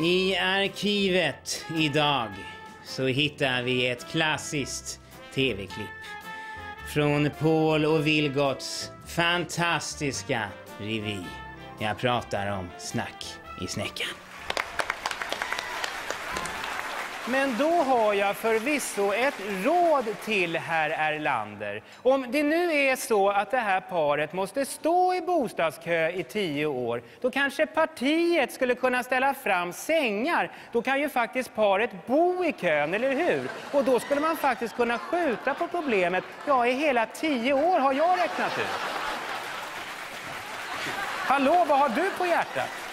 I arkivet idag så hittar vi ett klassiskt tv-klipp från Paul och Vilgots fantastiska revy. Jag pratar om Snack i snäckan. Men då har jag förvisso ett råd till herr Erlander. Om det nu är så att det här paret måste stå i bostadskö i tio år, då kanske partiet skulle kunna ställa fram sängar. Då kan ju faktiskt paret bo i kön, eller hur? Och då skulle man faktiskt kunna skjuta på problemet, ja, i hela tio år har jag räknat ut. Hallå, vad har du på hjärtat?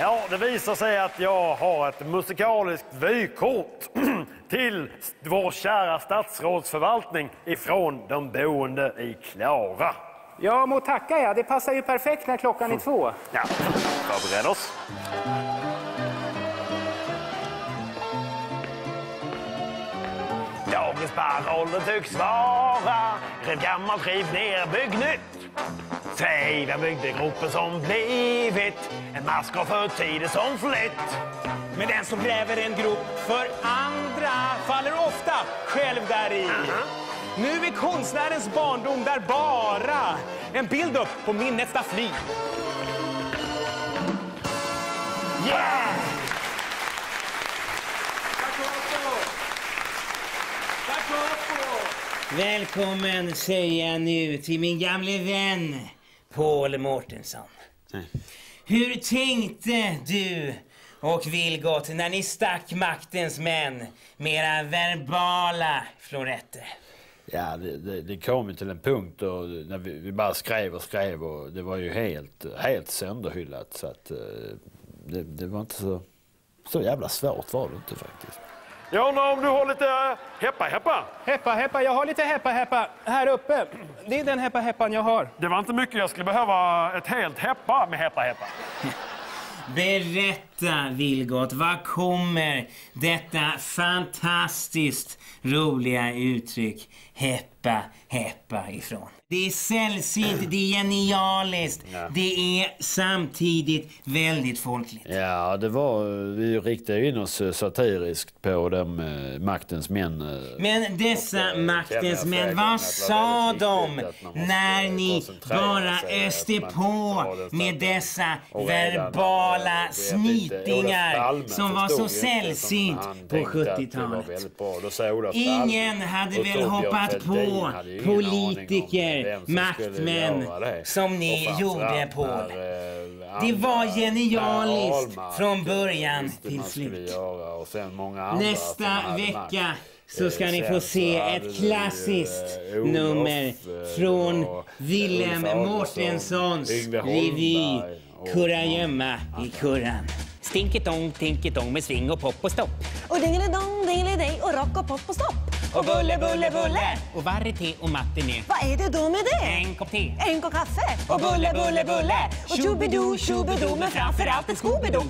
Ja, det visar sig att jag har ett musikaliskt vykort till vår kära statsrådsförvaltning ifrån de boende i Klara. Ja, må tacka ja. Det passar ju perfekt när klockan är två. Ja, förbered oss. Dagens paroll det tycks vara Riv gammalt, riv ner, bygg nytt. Säg vem byggde gropen som blivit en mask för tider som flytt. Men den som gräver en grop för andra faller ofta själv där i. Nu är konstnärens barndom där bara en bild upp på minnets staffli. Yeah! Välkommen säger jag nu till min gamle vän Paul Mårtensson. Hur tänkte du och Vilgot när ni stack maktens män med era verbala floretter? Ja, det, det, det kom ju till en punkt då när vi, vi bara skrev och skrev och det var ju helt, helt sönderhyllat så att eh, det, det var inte så, så jävla svårt var det inte faktiskt. Jag undrar om du har lite heppa heppa? Heppa, heppa. Jag har lite heppa, heppa här uppe. Det är den heppa, heppan jag har. Det var inte mycket jag skulle behöva ett helt heppa med heppa heppa. Berätta Vilgot, var kommer detta fantastiskt roliga uttryck heppa heppa ifrån? Det är sällsynt, det är genialiskt, det är samtidigt väldigt folkligt. Ja, det var, vi riktade in oss eh, satiriskt på de eh, maktens män. eh, Men dessa Och, eh, maktens män, vad sa de när ni bara öste på med dessa verbala eh, Palme som var så sällsynt på tänkte att det var 70-talet? väldigt bra. Då sa Olof Ingen hade väl hoppat på politiker, maktmän som ni gjorde, Paul. eh, Det var genialiskt från början till slut. Nästa vecka så ska ni få se ett klassiskt Olof, nummer eh, från Willem Adelsohn, Mårtenssons revy Kurragömma i kurran. Stinketong, tinketong med sving och pop och stopp. Och dingelidong, dingelidej och rock och pop och stopp. Och bulle, bulle, bulle. Och varieté och matiné. Vad är det då med det? En kopp te. En kopp kaffe. Och bulle, bulle, bulle. Och tjoobidoo, tjoobidoo, men framförallt en Scooby-Doo.